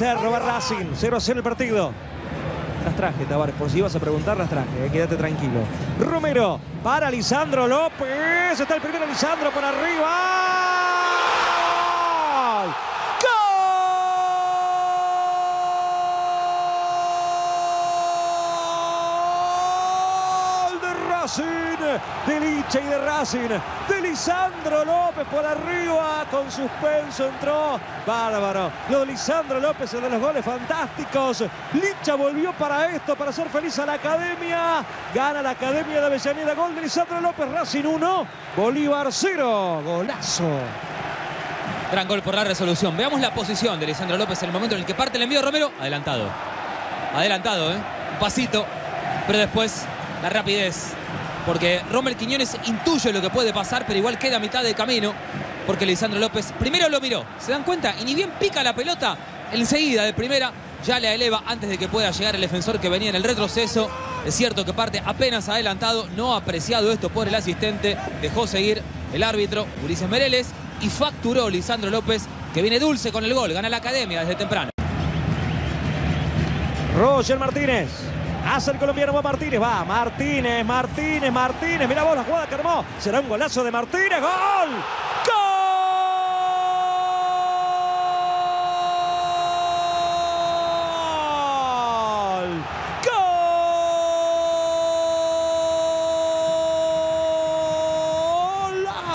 Cerro, va Racing. 0 a 0 el partido. Las traje, Tavares, por si ibas a preguntar, las traje. eh, quédate tranquilo. Romero para Lisandro López. Está el primero Lisandro por arriba. ¡Gol! de De Licha y de Racing, de Lisandro López por arriba, con suspenso entró, bárbaro, lo de Lisandro López, el de los goles fantásticos, Licha volvió para esto, para hacer feliz a la Academia, gana la Academia de Avellaneda, gol de Lisandro López, Racing 1, Bolívar 0, golazo. Gran gol por la resolución. Veamos la posición de Lisandro López en el momento en el que parte el envío Romero. Adelantado. Adelantado, ¿eh? Un pasito. Pero después la rapidez. Porque Rommel Quiñones intuye lo que puede pasar, pero igual queda a mitad de camino. Porque Lisandro López primero lo miró. ¿Se dan cuenta? Y ni bien pica la pelota, enseguida de primera ya la eleva antes de que pueda llegar el defensor que venía en el retroceso. Es cierto que parte apenas adelantado, no apreciado esto por el asistente. Dejó seguir el árbitro Ulises Mereles y facturó Lisandro López, que viene dulce con el gol. Gana la academia desde temprano. Roger Martínez. Hace el colombiano va Martínez. Va Martínez, Martínez, Martínez. Mira vos la jugada que armó. Será un golazo de Martínez. ¡Gol! ¡Gol!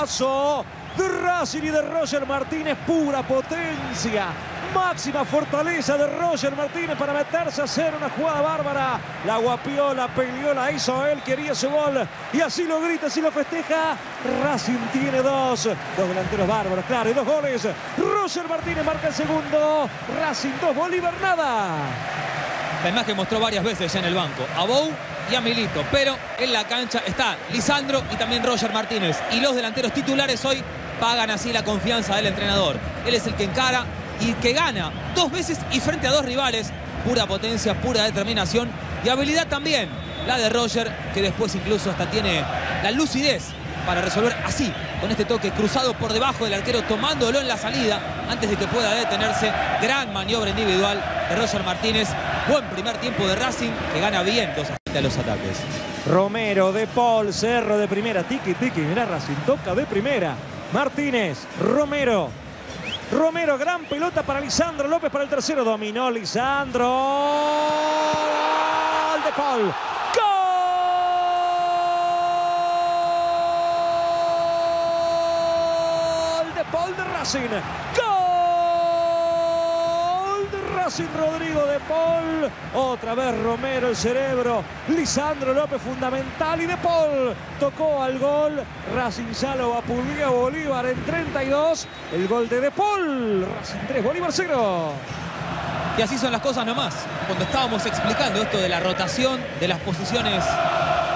¡Golazo! De Racing y de Roger Martínez. Pura potencia. Máxima fortaleza de Roger Martínez para meterse a hacer una jugada bárbara. La guapió, la peleó, la hizo él, quería su gol. Y así lo grita, así lo festeja. Racing tiene dos. Dos delanteros bárbaros, claro, y dos goles. Roger Martínez marca el segundo. Racing 2, Bolívar nada. Además que mostró varias veces ya en el banco a Bou y a Milito. Pero en la cancha está Lisandro y también Roger Martínez. Y los delanteros titulares hoy pagan así la confianza del entrenador. Él es el que encara y que gana dos veces y frente a dos rivales. Pura potencia, pura determinación y habilidad también. La de Roger, que después incluso hasta tiene la lucidez para resolver así, con este toque cruzado por debajo del arquero, tomándolo en la salida antes de que pueda detenerse. Gran maniobra individual de Roger Martínez. Buen primer tiempo de Racing, que gana bien dos a los ataques. Romero, De Paul, Cerro de primera, tiki tiki, mirá Racing, toca de primera. Martínez, Romero. Romero, gran pelota para Lisandro López para el tercero. Dominó Lisandro. Gol de Paul. Gol de Paul de Racing. Gol Racing Rodrigo de Paul. Otra vez Romero el cerebro. Lisandro López fundamental y de Paul tocó al gol. Racing Salo vapuleó a Bolívar en 32. El gol de De Paul. Racing 3, Bolívar 0. Y así son las cosas nomás. Cuando estábamos explicando esto de la rotación, de las posiciones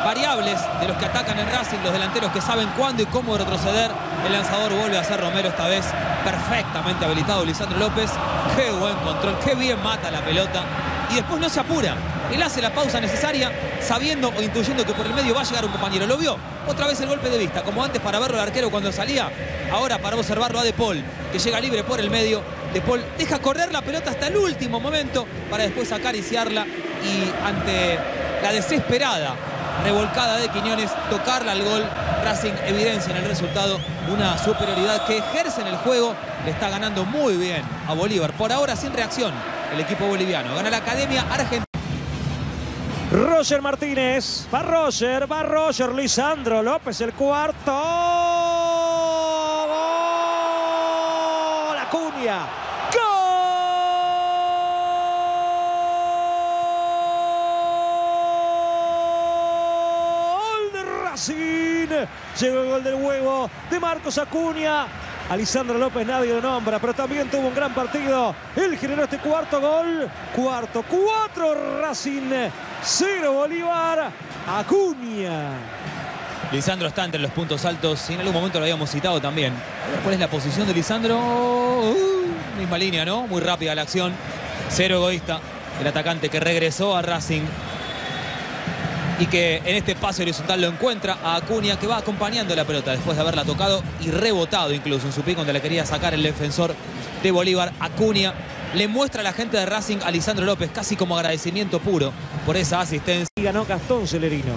variables de los que atacan en Racing, los delanteros que saben cuándo y cómo retroceder, el lanzador vuelve a ser Romero esta vez perfectamente habilitado Lisandro López. Qué buen control, qué bien mata la pelota. Y después no se apura. Él hace la pausa necesaria sabiendo o intuyendo que por el medio va a llegar un compañero. Lo vio. Otra vez el golpe de vista, como antes para verlo al arquero cuando salía. Ahora para observarlo a De Paul, que llega libre por el medio. De Paul deja correr la pelota hasta el último momento para después acariciarla y ante la desesperada revolcada de Quiñones, tocarla al gol. Racing evidencia en el resultado una superioridad que ejerce en el juego. Le está ganando muy bien a Bolívar. Por ahora sin reacción el equipo boliviano. Gana la Academia Argentina. Roger Martínez. Va Roger, va Roger. Lisandro López, el cuarto. Gol. Acuña. Gol Llegó el gol del huevo de Marcos Acuña. A Lisandro López nadie lo nombra, pero también tuvo un gran partido. Él generó este cuarto gol. Cuarto, cuatro Racing, cero Bolívar. Acuña. Lisandro está entre los puntos altos y en algún momento lo habíamos citado también. ¿Cuál es la posición de Lisandro? Uh, misma línea, ¿no? Muy rápida la acción. Cero egoísta. El atacante que regresó a Racing y que en este pase horizontal lo encuentra a Acuña que va acompañando la pelota después de haberla tocado y rebotado incluso en su pico donde le quería sacar el defensor de Bolívar. Acuña le muestra a la gente de Racing a Lisandro López, casi como agradecimiento puro por esa asistencia. Y ganó Gastón Celerino.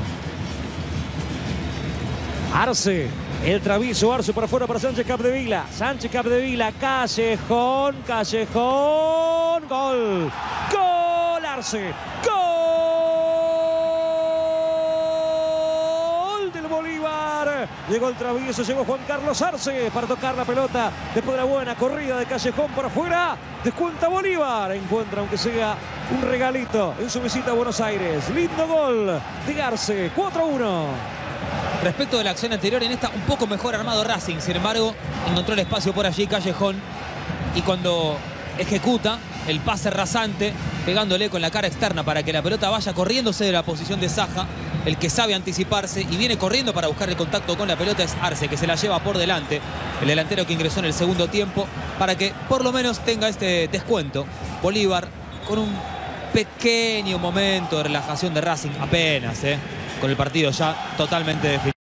Arce, el travieso Arce para afuera para Sánchez Capdevila. Sánchez Capdevila, Callejón, Callejón, gol. Gol Arce, gol del Bolívar. Llegó el travieso, llegó Juan Carlos Arce para tocar la pelota. Después de la buena corrida de Callejón para afuera, descuenta Bolívar. Encuentra, aunque sea un regalito en su visita a Buenos Aires. Lindo gol de Arce, 4-1. Respecto de la acción anterior, en esta un poco mejor armado Racing. Sin embargo, encontró el espacio por allí Callejón. Y cuando ejecuta el pase rasante, pegándole con la cara externa para que la pelota vaya corriéndose de la posición de Saja, el que sabe anticiparse y viene corriendo para buscar el contacto con la pelota es Arce, que se la lleva por delante, el delantero que ingresó en el segundo tiempo, para que por lo menos tenga este descuento. Bolívar con un pequeño momento de relajación de Racing, apenas, ¿eh? con el partido ya totalmente definido.